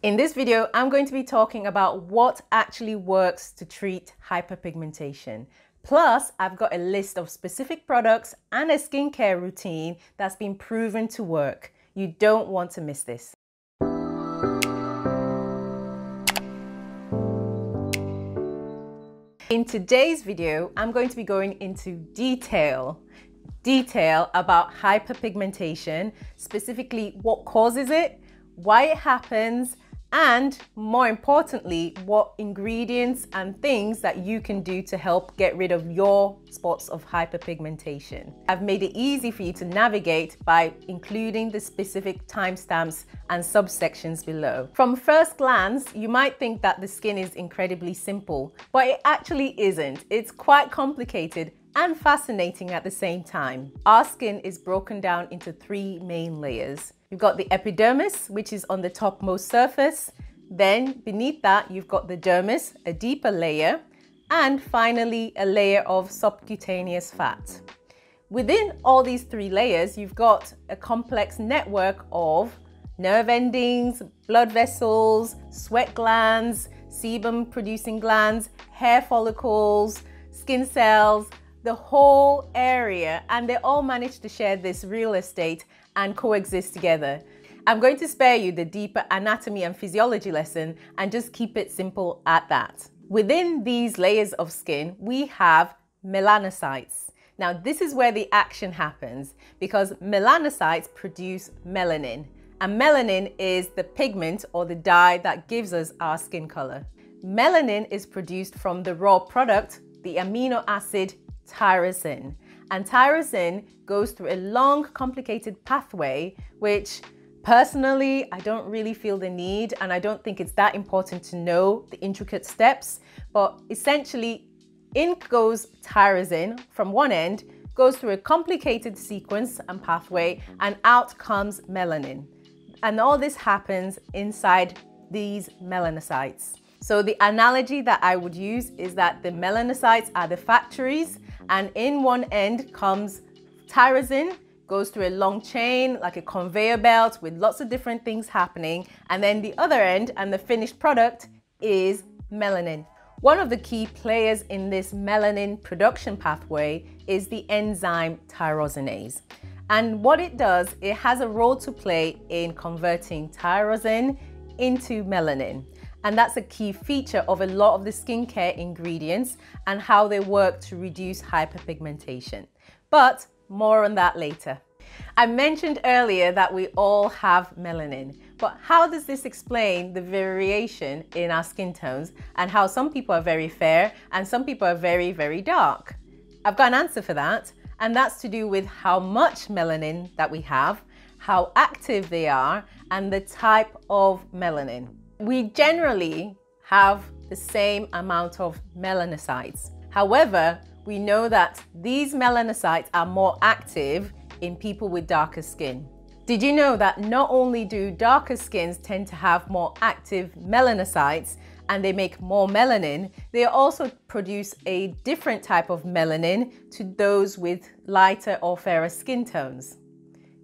In this video, I'm going to be talking about what actually works to treat hyperpigmentation. Plus, I've got a list of specific products and a skincare routine that's been proven to work. You don't want to miss this. In today's video, I'm going to be going into detail, detail about hyperpigmentation, specifically what causes it, why it happens, and more importantly, what ingredients and things that you can do to help get rid of your spots of hyperpigmentation. I've made it easy for you to navigate by including the specific timestamps and subsections below. From first glance, you might think that the skin is incredibly simple, but it actually isn't. It's quite complicated and fascinating at the same time. Our skin is broken down into three main layers. You've got the epidermis, which is on the topmost surface. Then beneath that, you've got the dermis, a deeper layer. And finally, a layer of subcutaneous fat. Within all these three layers, you've got a complex network of nerve endings, blood vessels, sweat glands, sebum producing glands, hair follicles, skin cells, the whole area, and they all manage to share this real estate and coexist together. I'm going to spare you the deeper anatomy and physiology lesson and just keep it simple at that. Within these layers of skin, we have melanocytes. Now, this is where the action happens because melanocytes produce melanin, and melanin is the pigment or the dye that gives us our skin color. Melanin is produced from the raw product, the amino acid tyrosine. And tyrosine goes through a long, complicated pathway, which personally, I don't really feel the need, and I don't think it's that important to know the intricate steps. But essentially, in goes tyrosine from one end, goes through a complicated sequence and pathway, and out comes melanin. And all this happens inside these melanocytes. So the analogy that I would use is that the melanocytes are the factories and in one end comes tyrosine, goes through a long chain, like a conveyor belt with lots of different things happening. And then the other end and the finished product is melanin. One of the key players in this melanin production pathway is the enzyme tyrosinase. And what it does, it has a role to play in converting tyrosine into melanin. And that's a key feature of a lot of the skincare ingredients and how they work to reduce hyperpigmentation. But more on that later. I mentioned earlier that we all have melanin, but how does this explain the variation in our skin tones and how some people are very fair and some people are very, very dark? I've got an answer for that, and that's to do with how much melanin that we have, how active they are, and the type of melanin. We generally have the same amount of melanocytes. However, we know that these melanocytes are more active in people with darker skin. Did you know that not only do darker skins tend to have more active melanocytes and they make more melanin, they also produce a different type of melanin to those with lighter or fairer skin tones.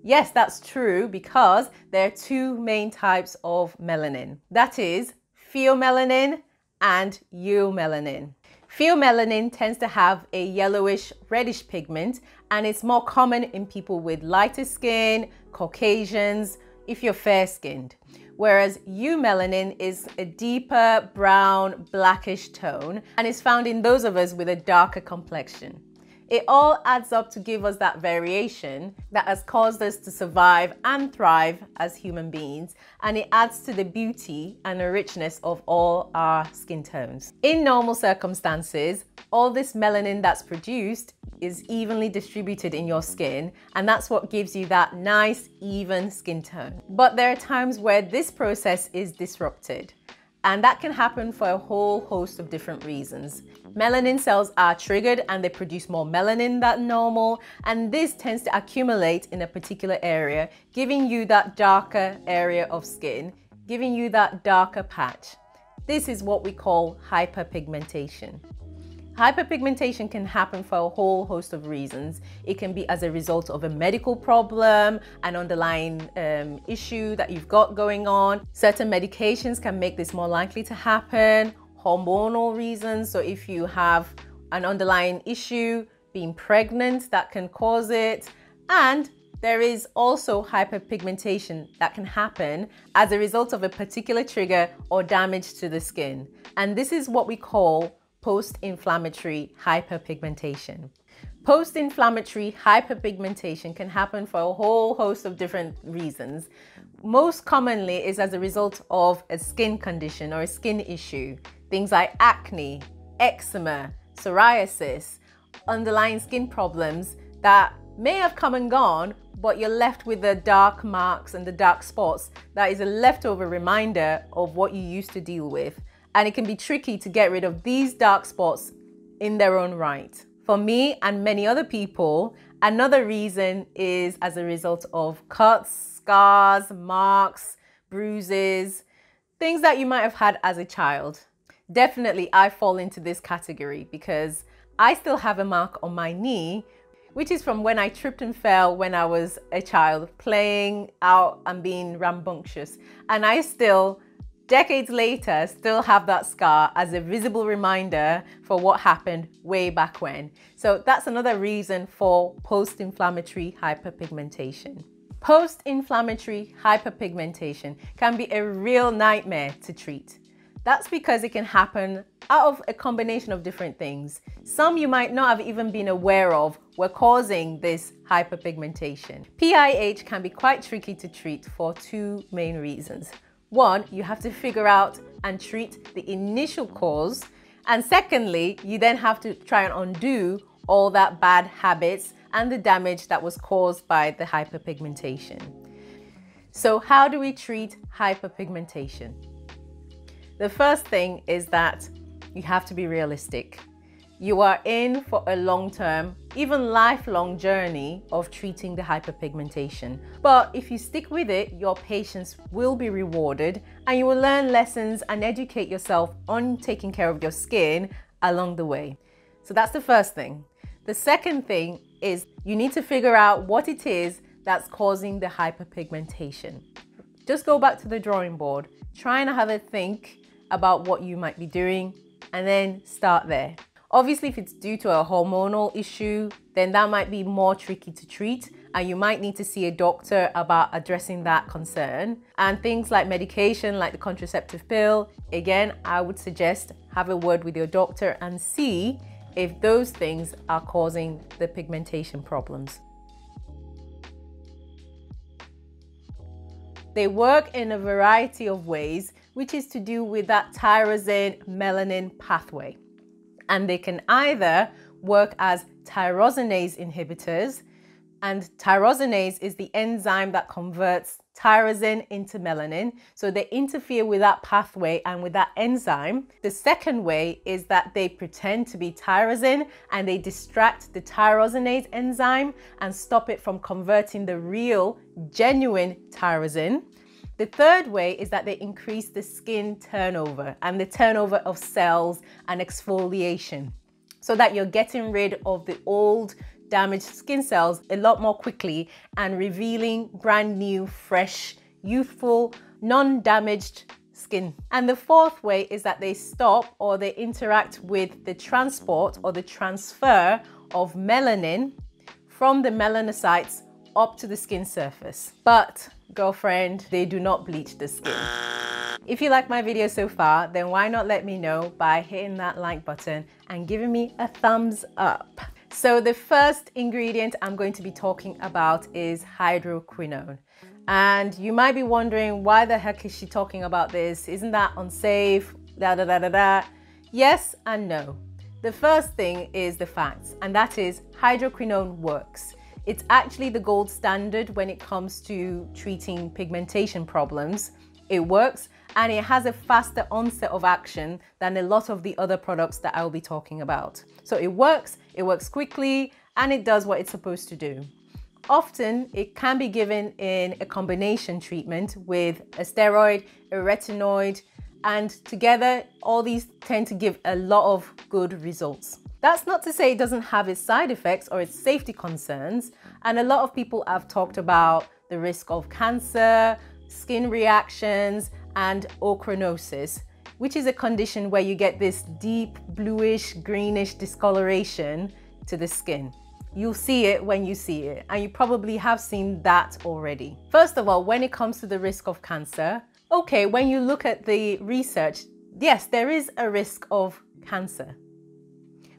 Yes, that's true because there are two main types of melanin. That is pheomelanin and eumelanin. Pheomelanin tends to have a yellowish reddish pigment and it's more common in people with lighter skin, Caucasians, if you're fair skinned. Whereas eumelanin is a deeper brown blackish tone and is found in those of us with a darker complexion. It all adds up to give us that variation that has caused us to survive and thrive as human beings, and it adds to the beauty and the richness of all our skin tones. In normal circumstances, all this melanin that's produced is evenly distributed in your skin, and that's what gives you that nice, even skin tone. But there are times where this process is disrupted. And that can happen for a whole host of different reasons. Melanin cells are triggered and they produce more melanin than normal. And this tends to accumulate in a particular area, giving you that darker area of skin, giving you that darker patch. This is what we call hyperpigmentation. Hyperpigmentation can happen for a whole host of reasons. It can be as a result of a medical problem, an underlying um, issue that you've got going on. Certain medications can make this more likely to happen, hormonal reasons. So if you have an underlying issue, being pregnant, that can cause it. And there is also hyperpigmentation that can happen as a result of a particular trigger or damage to the skin. And this is what we call post-inflammatory hyperpigmentation. Post-inflammatory hyperpigmentation can happen for a whole host of different reasons. Most commonly is as a result of a skin condition or a skin issue. Things like acne, eczema, psoriasis, underlying skin problems that may have come and gone, but you're left with the dark marks and the dark spots. That is a leftover reminder of what you used to deal with and it can be tricky to get rid of these dark spots in their own right. For me and many other people, another reason is as a result of cuts, scars, marks, bruises, things that you might have had as a child. Definitely, I fall into this category because I still have a mark on my knee, which is from when I tripped and fell when I was a child, playing out and being rambunctious. And I still decades later, still have that scar as a visible reminder for what happened way back when. So that's another reason for post-inflammatory hyperpigmentation. Post-inflammatory hyperpigmentation can be a real nightmare to treat. That's because it can happen out of a combination of different things. Some you might not have even been aware of were causing this hyperpigmentation. PIH can be quite tricky to treat for two main reasons. One, you have to figure out and treat the initial cause. And secondly, you then have to try and undo all that bad habits and the damage that was caused by the hyperpigmentation. So how do we treat hyperpigmentation? The first thing is that you have to be realistic. You are in for a long term, even lifelong journey of treating the hyperpigmentation. But if you stick with it, your patience will be rewarded and you will learn lessons and educate yourself on taking care of your skin along the way. So that's the first thing. The second thing is you need to figure out what it is that's causing the hyperpigmentation. Just go back to the drawing board, try and have a think about what you might be doing, and then start there. Obviously, if it's due to a hormonal issue, then that might be more tricky to treat and you might need to see a doctor about addressing that concern. And things like medication, like the contraceptive pill, again, I would suggest have a word with your doctor and see if those things are causing the pigmentation problems. They work in a variety of ways, which is to do with that tyrosine melanin pathway and they can either work as tyrosinase inhibitors, and tyrosinase is the enzyme that converts tyrosine into melanin. So they interfere with that pathway and with that enzyme. The second way is that they pretend to be tyrosine and they distract the tyrosinase enzyme and stop it from converting the real, genuine tyrosine. The third way is that they increase the skin turnover and the turnover of cells and exfoliation so that you're getting rid of the old damaged skin cells a lot more quickly and revealing brand new, fresh, youthful, non-damaged skin. And the fourth way is that they stop or they interact with the transport or the transfer of melanin from the melanocytes up to the skin surface. But girlfriend, they do not bleach the skin. If you like my video so far, then why not let me know by hitting that like button and giving me a thumbs up. So the first ingredient I'm going to be talking about is hydroquinone. And you might be wondering, why the heck is she talking about this? Isn't that unsafe? Da da da da da. Yes and no. The first thing is the facts, and that is hydroquinone works. It's actually the gold standard when it comes to treating pigmentation problems. It works and it has a faster onset of action than a lot of the other products that I'll be talking about. So it works, it works quickly, and it does what it's supposed to do. Often, it can be given in a combination treatment with a steroid, a retinoid, and together, all these tend to give a lot of good results. That's not to say it doesn't have its side effects or its safety concerns. And a lot of people have talked about the risk of cancer, skin reactions, and ochronosis, which is a condition where you get this deep bluish greenish discoloration to the skin. You'll see it when you see it, and you probably have seen that already. First of all, when it comes to the risk of cancer, okay, when you look at the research, yes, there is a risk of cancer.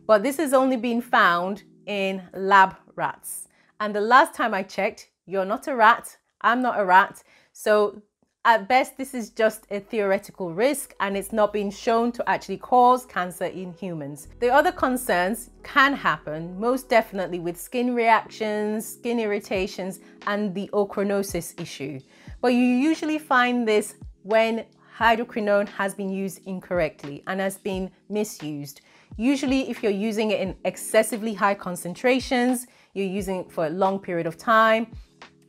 But this has only been found in lab rats. And the last time I checked, you're not a rat, I'm not a rat. So at best, this is just a theoretical risk and it's not been shown to actually cause cancer in humans. The other concerns can happen, most definitely with skin reactions, skin irritations, and the ochronosis issue. But you usually find this when hydroquinone has been used incorrectly and has been misused. Usually, if you're using it in excessively high concentrations, you're using it for a long period of time,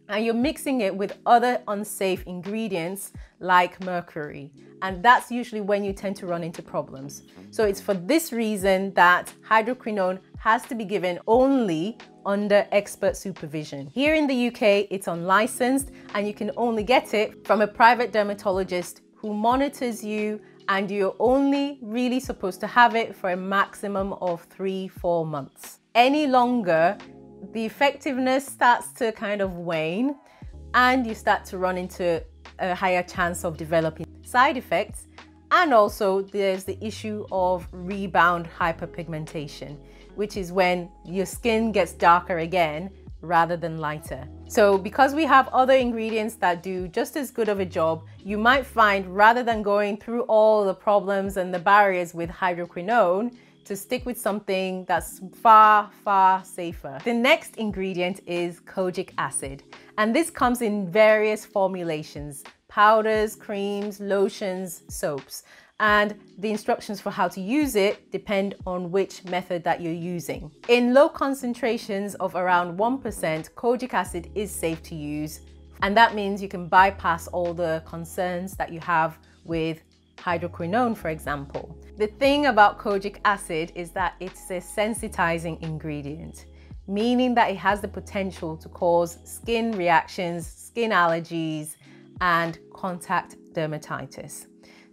and you're mixing it with other unsafe ingredients like mercury. And that's usually when you tend to run into problems. So it's for this reason that hydroquinone has to be given only under expert supervision. Here in the UK, it's unlicensed and you can only get it from a private dermatologist who monitors you and you're only really supposed to have it for a maximum of three, four months. Any longer, the effectiveness starts to kind of wane and you start to run into a higher chance of developing side effects. And also there's the issue of rebound hyperpigmentation, which is when your skin gets darker again rather than lighter. So because we have other ingredients that do just as good of a job, you might find rather than going through all the problems and the barriers with hydroquinone, to stick with something that's far, far safer. The next ingredient is kojic acid, and this comes in various formulations, powders, creams, lotions, soaps. And the instructions for how to use it depend on which method that you're using. In low concentrations of around 1%, kojic acid is safe to use. And that means you can bypass all the concerns that you have with hydroquinone, for example. The thing about kojic acid is that it's a sensitizing ingredient, meaning that it has the potential to cause skin reactions, skin allergies, and contact dermatitis.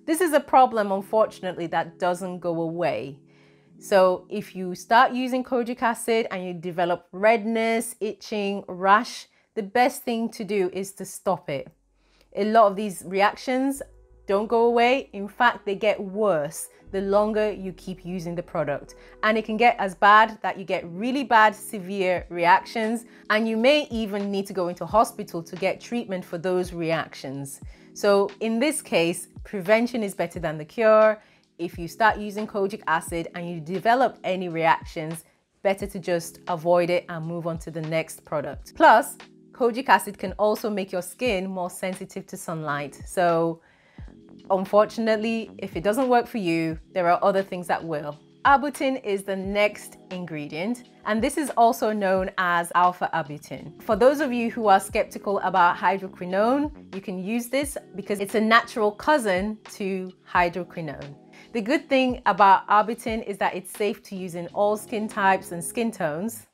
This is a problem, unfortunately, that doesn't go away. So if you start using kojic acid and you develop redness, itching, rash, the best thing to do is to stop it. A lot of these reactions don't go away. In fact, they get worse the longer you keep using the product. And it can get as bad that you get really bad, severe reactions, and you may even need to go into hospital to get treatment for those reactions. So in this case, prevention is better than the cure. If you start using kojic acid and you develop any reactions, better to just avoid it and move on to the next product. Plus, kojic acid can also make your skin more sensitive to sunlight. So Unfortunately, if it doesn't work for you, there are other things that will. Arbutin is the next ingredient, and this is also known as alpha arbutin. For those of you who are skeptical about hydroquinone, you can use this because it's a natural cousin to hydroquinone. The good thing about arbutin is that it's safe to use in all skin types and skin tones,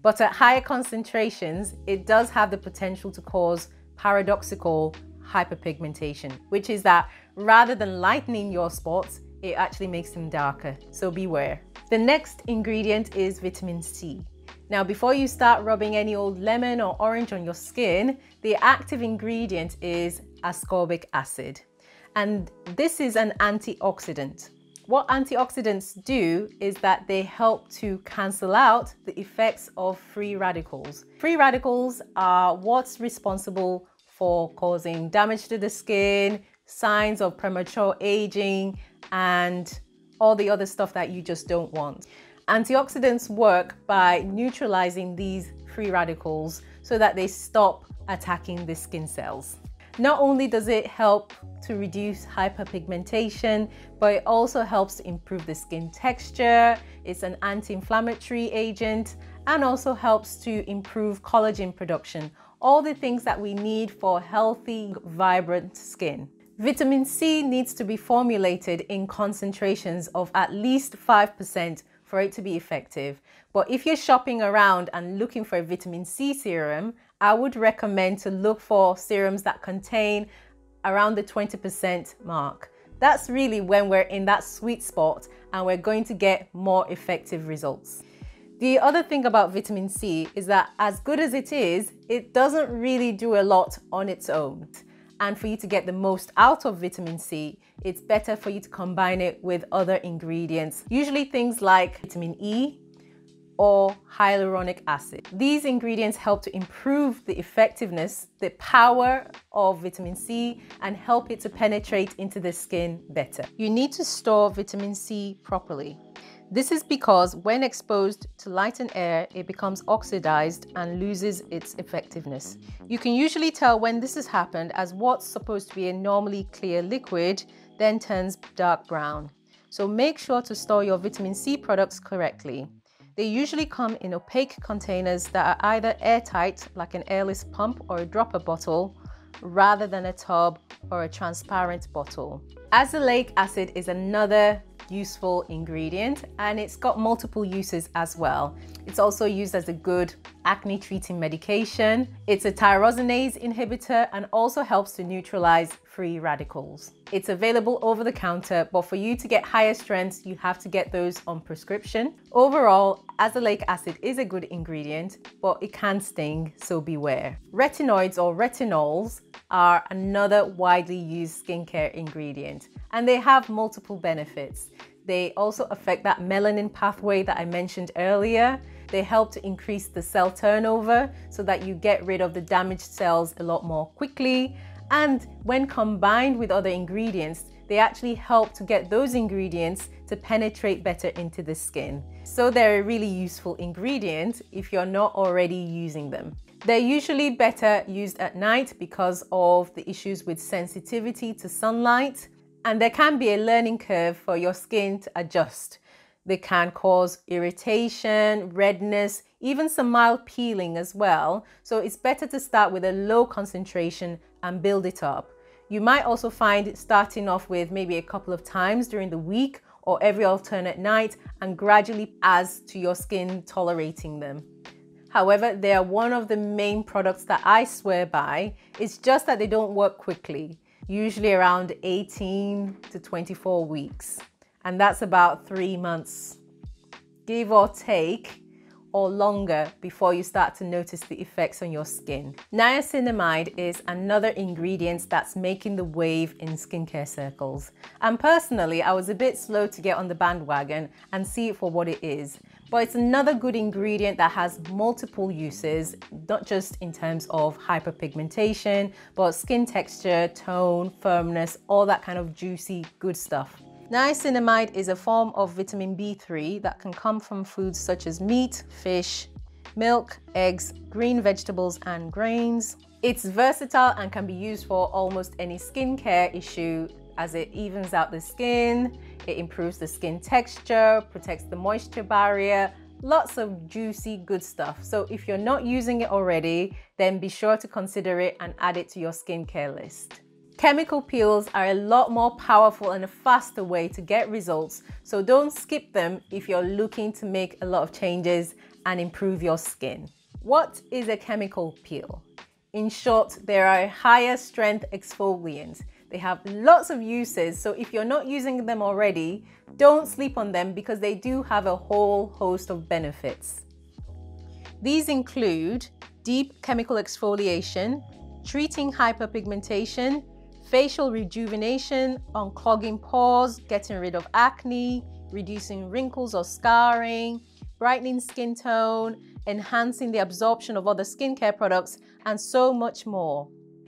but at higher concentrations, it does have the potential to cause paradoxical hyperpigmentation, which is that rather than lightening your spots, it actually makes them darker. So beware. The next ingredient is vitamin C. Now, before you start rubbing any old lemon or orange on your skin, the active ingredient is ascorbic acid. And this is an antioxidant. What antioxidants do is that they help to cancel out the effects of free radicals. Free radicals are what's responsible for causing damage to the skin, signs of premature aging, and all the other stuff that you just don't want. Antioxidants work by neutralizing these free radicals so that they stop attacking the skin cells. Not only does it help to reduce hyperpigmentation, but it also helps improve the skin texture. It's an anti-inflammatory agent and also helps to improve collagen production, all the things that we need for healthy, vibrant skin. Vitamin C needs to be formulated in concentrations of at least 5% for it to be effective. But if you're shopping around and looking for a vitamin C serum, I would recommend to look for serums that contain around the 20% mark. That's really when we're in that sweet spot and we're going to get more effective results. The other thing about vitamin C is that as good as it is, it doesn't really do a lot on its own. And for you to get the most out of vitamin C, it's better for you to combine it with other ingredients, usually things like vitamin E, or hyaluronic acid. These ingredients help to improve the effectiveness, the power of vitamin C and help it to penetrate into the skin better. You need to store vitamin C properly. This is because when exposed to light and air, it becomes oxidized and loses its effectiveness. You can usually tell when this has happened as what's supposed to be a normally clear liquid then turns dark brown. So make sure to store your vitamin C products correctly. They usually come in opaque containers that are either airtight, like an airless pump or a dropper bottle, rather than a tub or a transparent bottle. Azelaic acid is another useful ingredient and it's got multiple uses as well. It's also used as a good acne treating medication. It's a tyrosinase inhibitor and also helps to neutralize free radicals. It's available over the counter, but for you to get higher strengths, you have to get those on prescription. Overall, azelaic acid is a good ingredient, but it can sting, so beware. Retinoids or retinols are another widely used skincare ingredient and they have multiple benefits. They also affect that melanin pathway that I mentioned earlier. They help to increase the cell turnover so that you get rid of the damaged cells a lot more quickly. And when combined with other ingredients, they actually help to get those ingredients to penetrate better into the skin. So they're a really useful ingredient if you're not already using them. They're usually better used at night because of the issues with sensitivity to sunlight and there can be a learning curve for your skin to adjust. They can cause irritation, redness, even some mild peeling as well. So it's better to start with a low concentration and build it up. You might also find starting off with maybe a couple of times during the week or every alternate night and gradually as to your skin tolerating them. However, they are one of the main products that I swear by. It's just that they don't work quickly usually around 18 to 24 weeks. And that's about three months, give or take, or longer before you start to notice the effects on your skin. Niacinamide is another ingredient that's making the wave in skincare circles. And personally, I was a bit slow to get on the bandwagon and see it for what it is. But it's another good ingredient that has multiple uses, not just in terms of hyperpigmentation, but skin texture, tone, firmness, all that kind of juicy good stuff. Niacinamide is a form of vitamin B3 that can come from foods such as meat, fish, milk, eggs, green vegetables, and grains. It's versatile and can be used for almost any skincare issue as it evens out the skin, it improves the skin texture, protects the moisture barrier, lots of juicy good stuff. So if you're not using it already, then be sure to consider it and add it to your skincare list. Chemical peels are a lot more powerful and a faster way to get results, so don't skip them if you're looking to make a lot of changes and improve your skin. What is a chemical peel? In short, they are higher strength exfoliants they have lots of uses, so if you're not using them already, don't sleep on them because they do have a whole host of benefits. These include deep chemical exfoliation, treating hyperpigmentation, facial rejuvenation, unclogging pores, getting rid of acne, reducing wrinkles or scarring, brightening skin tone, enhancing the absorption of other skincare products, and so much more.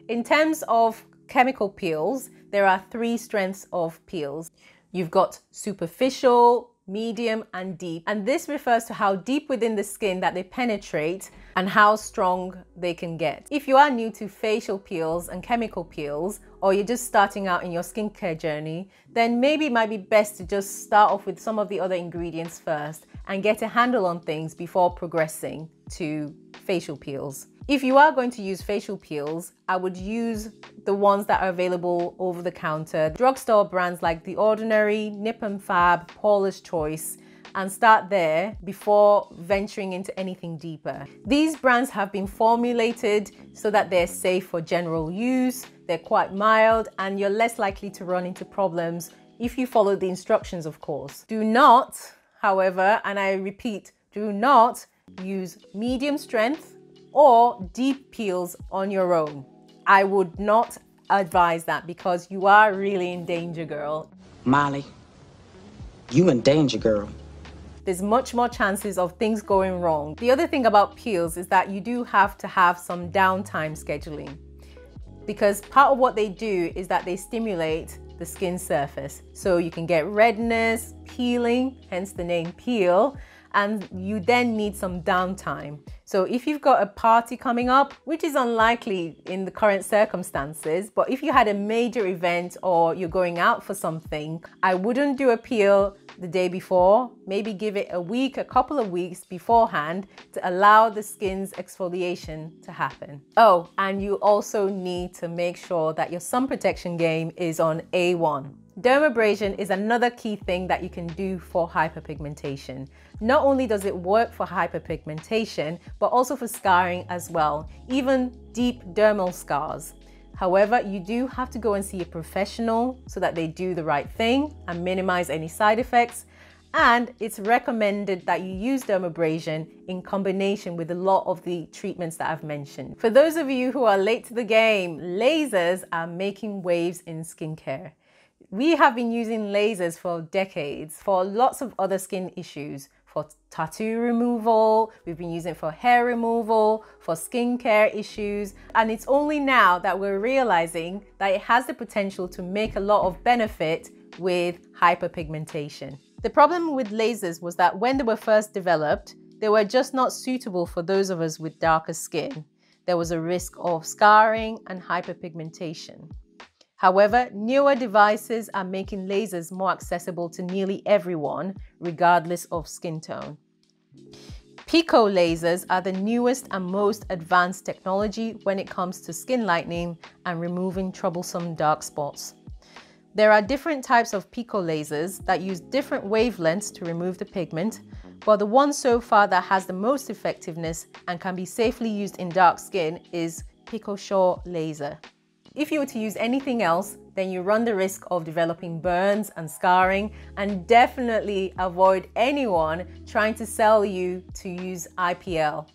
In terms of chemical peels, there are three strengths of peels. You've got superficial, medium, and deep. And this refers to how deep within the skin that they penetrate and how strong they can get. If you are new to facial peels and chemical peels, or you're just starting out in your skincare journey, then maybe it might be best to just start off with some of the other ingredients first and get a handle on things before progressing to facial peels. If you are going to use facial peels, I would use the ones that are available over the counter. Drugstore brands like The Ordinary, Nip and Fab, Paula's Choice, and start there before venturing into anything deeper. These brands have been formulated so that they're safe for general use, they're quite mild, and you're less likely to run into problems if you follow the instructions, of course. Do not, however, and I repeat, do not use medium strength or deep peels on your own. I would not advise that because you are really in danger, girl. Molly, you in danger, girl. There's much more chances of things going wrong. The other thing about peels is that you do have to have some downtime scheduling because part of what they do is that they stimulate the skin surface. So you can get redness, peeling, hence the name peel, and you then need some downtime. So if you've got a party coming up, which is unlikely in the current circumstances, but if you had a major event or you're going out for something, I wouldn't do a peel the day before. Maybe give it a week, a couple of weeks beforehand to allow the skin's exfoliation to happen. Oh, and you also need to make sure that your sun protection game is on A1. Dermabrasion is another key thing that you can do for hyperpigmentation. Not only does it work for hyperpigmentation, but also for scarring as well, even deep dermal scars. However, you do have to go and see a professional so that they do the right thing and minimize any side effects. And it's recommended that you use dermabrasion in combination with a lot of the treatments that I've mentioned. For those of you who are late to the game, lasers are making waves in skincare. We have been using lasers for decades for lots of other skin issues, for tattoo removal, we've been using for hair removal, for skincare issues, and it's only now that we're realizing that it has the potential to make a lot of benefit with hyperpigmentation. The problem with lasers was that when they were first developed, they were just not suitable for those of us with darker skin. There was a risk of scarring and hyperpigmentation. However, newer devices are making lasers more accessible to nearly everyone, regardless of skin tone. Pico lasers are the newest and most advanced technology when it comes to skin lightening and removing troublesome dark spots. There are different types of pico lasers that use different wavelengths to remove the pigment, but the one so far that has the most effectiveness and can be safely used in dark skin is PicoSure laser. If you were to use anything else, then you run the risk of developing burns and scarring and definitely avoid anyone trying to sell you to use IPL.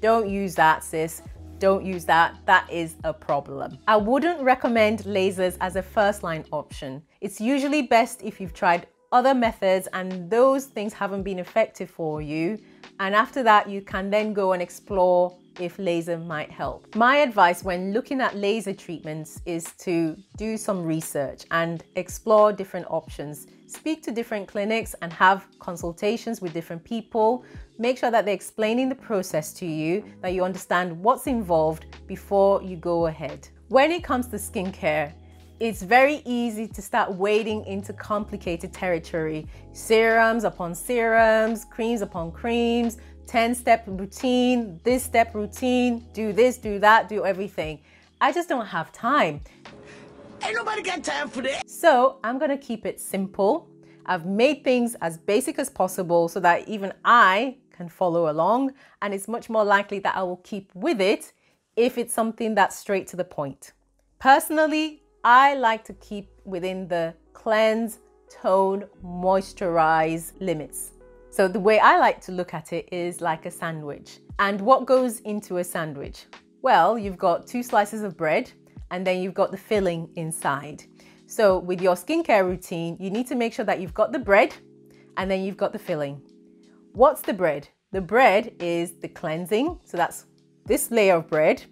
Don't use that, sis. Don't use that. That is a problem. I wouldn't recommend lasers as a first line option. It's usually best if you've tried other methods and those things haven't been effective for you and after that, you can then go and explore if laser might help. My advice when looking at laser treatments is to do some research and explore different options. Speak to different clinics and have consultations with different people. Make sure that they're explaining the process to you, that you understand what's involved before you go ahead. When it comes to skincare, it's very easy to start wading into complicated territory. Serums upon serums, creams upon creams, 10 step routine, this step routine, do this, do that, do everything. I just don't have time. Ain't nobody got time for that. So I'm gonna keep it simple. I've made things as basic as possible so that even I can follow along, and it's much more likely that I will keep with it if it's something that's straight to the point. Personally, I like to keep within the cleanse, tone, moisturize limits. So the way I like to look at it is like a sandwich. And what goes into a sandwich? Well, you've got two slices of bread and then you've got the filling inside. So with your skincare routine, you need to make sure that you've got the bread and then you've got the filling. What's the bread? The bread is the cleansing. So that's this layer of bread.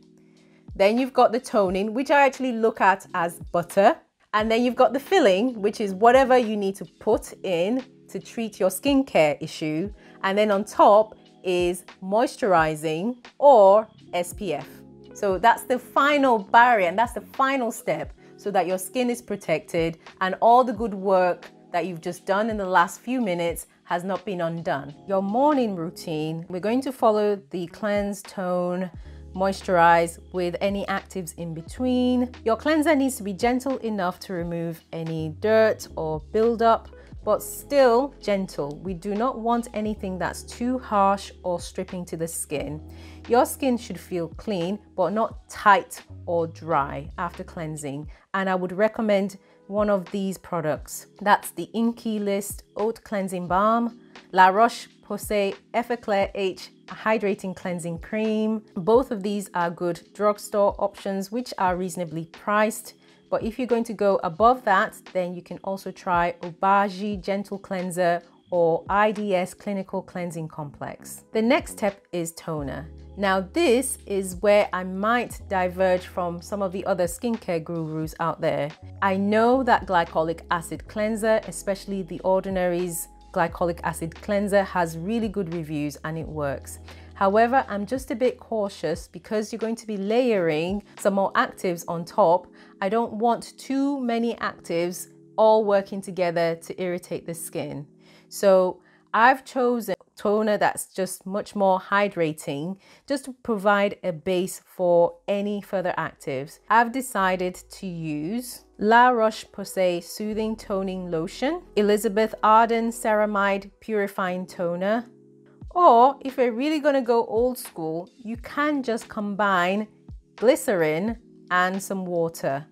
Then you've got the toning, which I actually look at as butter. And then you've got the filling, which is whatever you need to put in to treat your skincare issue. And then on top is moisturizing or SPF. So that's the final barrier and that's the final step so that your skin is protected and all the good work that you've just done in the last few minutes has not been undone. Your morning routine, we're going to follow the cleanse, tone, moisturize with any actives in between. Your cleanser needs to be gentle enough to remove any dirt or buildup, but still gentle. We do not want anything that's too harsh or stripping to the skin. Your skin should feel clean, but not tight or dry after cleansing. And I would recommend one of these products. That's the INKEY List Oat Cleansing Balm, La Roche-Posay Effaclar H Hydrating Cleansing Cream. Both of these are good drugstore options, which are reasonably priced. But if you're going to go above that, then you can also try Obagi Gentle Cleanser or IS Clinical Cleansing Complex. The next step is toner. Now this is where I might diverge from some of the other skincare gurus out there. I know that glycolic acid cleanser, especially the Ordinary's glycolic acid cleanser has really good reviews and it works. However, I'm just a bit cautious because you're going to be layering some more actives on top. I don't want too many actives all working together to irritate the skin. So I've chosen toner that's just much more hydrating just to provide a base for any further actives. I've decided to use La Roche-Posay Soothing Toning Lotion, Elizabeth Arden Ceramide Purifying Toner, or if you're really gonna go old school, you can just combine glycerin and some water.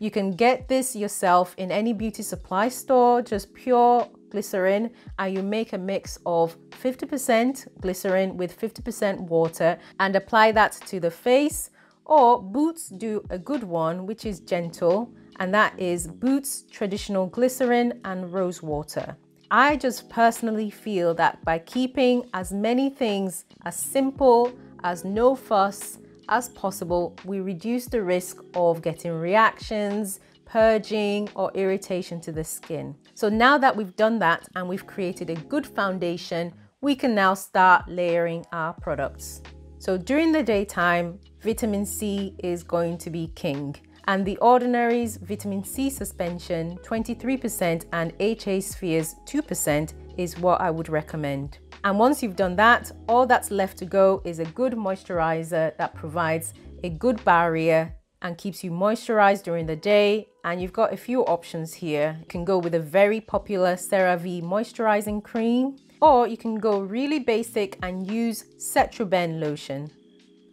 You can get this yourself in any beauty supply store, just pure glycerin and you make a mix of 50% glycerin with 50% water and apply that to the face or Boots do a good one which is gentle and that is Boots traditional glycerin and rose water. I just personally feel that by keeping as many things as simple as no fuss as possible, we reduce the risk of getting reactions, purging, or irritation to the skin. So now that we've done that and we've created a good foundation, we can now start layering our products. So during the daytime, vitamin C is going to be king. And the Ordinary's vitamin C suspension, 23% and HA Spheres 2% is what I would recommend. And once you've done that, all that's left to go is a good moisturizer that provides a good barrier and keeps you moisturized during the day. And you've got a few options here. You can go with a very popular CeraVe moisturizing cream, or you can go really basic and use Cetraben lotion.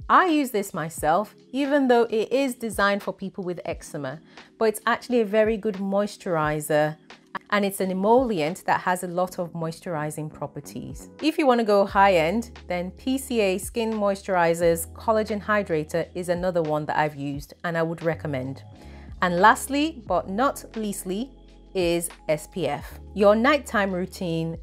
I use this myself, even though it is designed for people with eczema, but it's actually a very good moisturizer and it's an emollient that has a lot of moisturizing properties. If you want to go high end, then PCA Skin Moisturizers Collagen Hydrator is another one that I've used and I would recommend. And lastly, but not leastly, is SPF. Your nighttime routine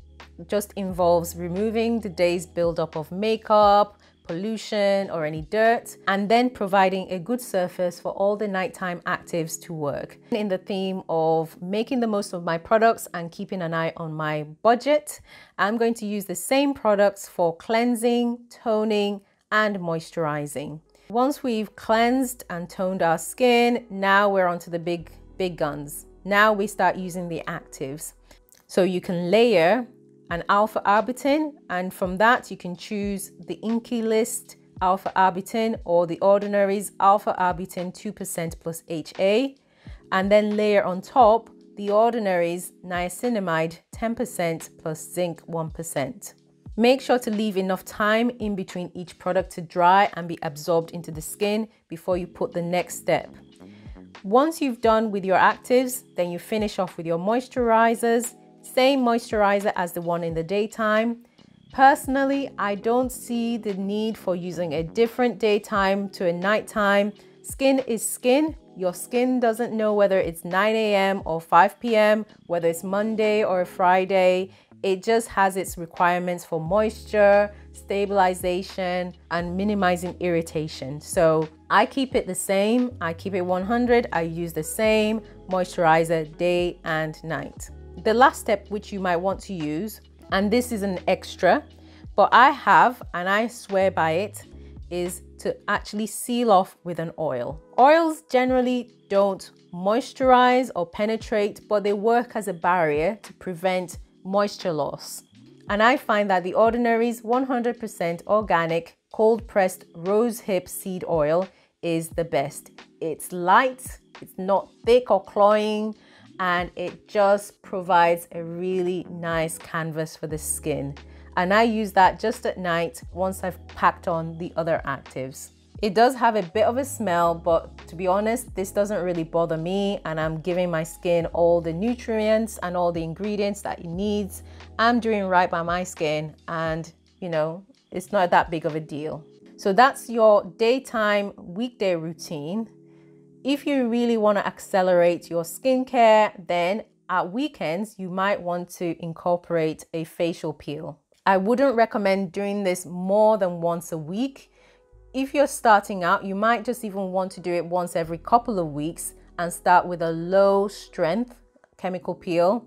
just involves removing the day's buildup of makeup, pollution or any dirt, and then providing a good surface for all the nighttime actives to work. In the theme of making the most of my products and keeping an eye on my budget, I'm going to use the same products for cleansing, toning, and moisturizing. Once we've cleansed and toned our skin, now we're onto the big, big guns. Now we start using the actives. So you can layer an alpha arbutin and from that you can choose the INKEY list alpha arbutin or the ordinary's alpha arbutin 2% plus HA and then layer on top the ordinary's niacinamide 10% plus zinc 1%. Make sure to leave enough time in between each product to dry and be absorbed into the skin before you put the next step. Once you've done with your actives, then you finish off with your moisturizers same moisturizer as the one in the daytime. Personally, I don't see the need for using a different daytime to a nighttime. Skin is skin. Your skin doesn't know whether it's 9 a.m. or 5 p.m., whether it's Monday or Friday. It just has its requirements for moisture, stabilization, and minimizing irritation. So I keep it the same. I keep it 100. I use the same moisturizer day and night. The last step which you might want to use, and this is an extra, but I have, and I swear by it, is to actually seal off with an oil. Oils generally don't moisturize or penetrate, but they work as a barrier to prevent moisture loss. And I find that the Ordinary's 100% organic cold pressed rose hip seed oil is the best. It's light, it's not thick or cloying, and it just provides a really nice canvas for the skin. And I use that just at night once I've packed on the other actives. It does have a bit of a smell, but to be honest, this doesn't really bother me and I'm giving my skin all the nutrients and all the ingredients that it needs. I'm doing right by my skin and you know, it's not that big of a deal. So that's your daytime weekday routine. If you really want to accelerate your skincare, then at weekends, you might want to incorporate a facial peel. I wouldn't recommend doing this more than once a week if you're starting out, you might just even want to do it once every couple of weeks and start with a low strength chemical peel.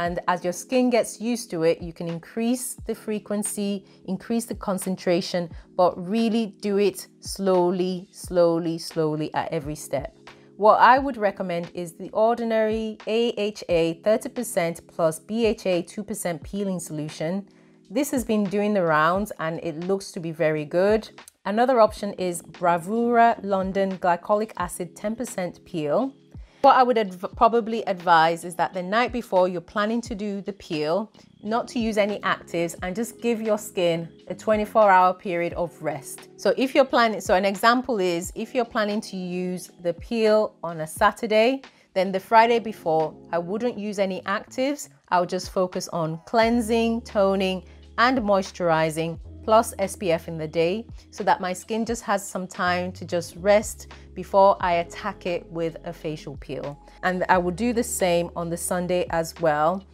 And as your skin gets used to it, you can increase the frequency, increase the concentration, but really do it slowly, slowly, slowly at every step. What I would recommend is the ordinary AHA 30% plus BHA 2% peeling solution. This has been doing the rounds and it looks to be very good. Another option is Bravura London Glycolic Acid 10% peel. What I would adv probably advise is that the night before you're planning to do the peel, not to use any actives and just give your skin a 24 hour period of rest. So if you're planning, so an example is if you're planning to use the peel on a Saturday, then the Friday before, I wouldn't use any actives. I would just focus on cleansing, toning, and moisturizing plus SPF in the day so that my skin just has some time to just rest before I attack it with a facial peel. And I will do the same on the Sunday as well.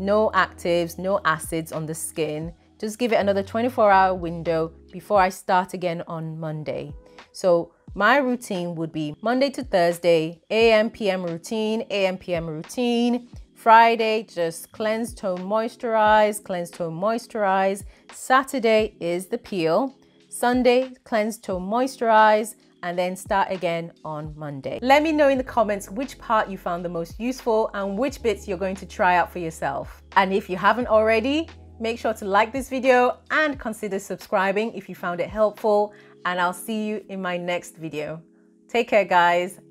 No actives, no acids on the skin. Just give it another 24 hour window before I start again on Monday. So my routine would be Monday to Thursday, AM, PM routine, AM, PM routine, Friday, just cleanse, tone, moisturize, cleanse, tone, moisturize. Saturday is the peel. Sunday, cleanse, tone, moisturize, and then start again on Monday. Let me know in the comments which part you found the most useful and which bits you're going to try out for yourself. And if you haven't already, make sure to like this video and consider subscribing if you found it helpful. And I'll see you in my next video. Take care, guys.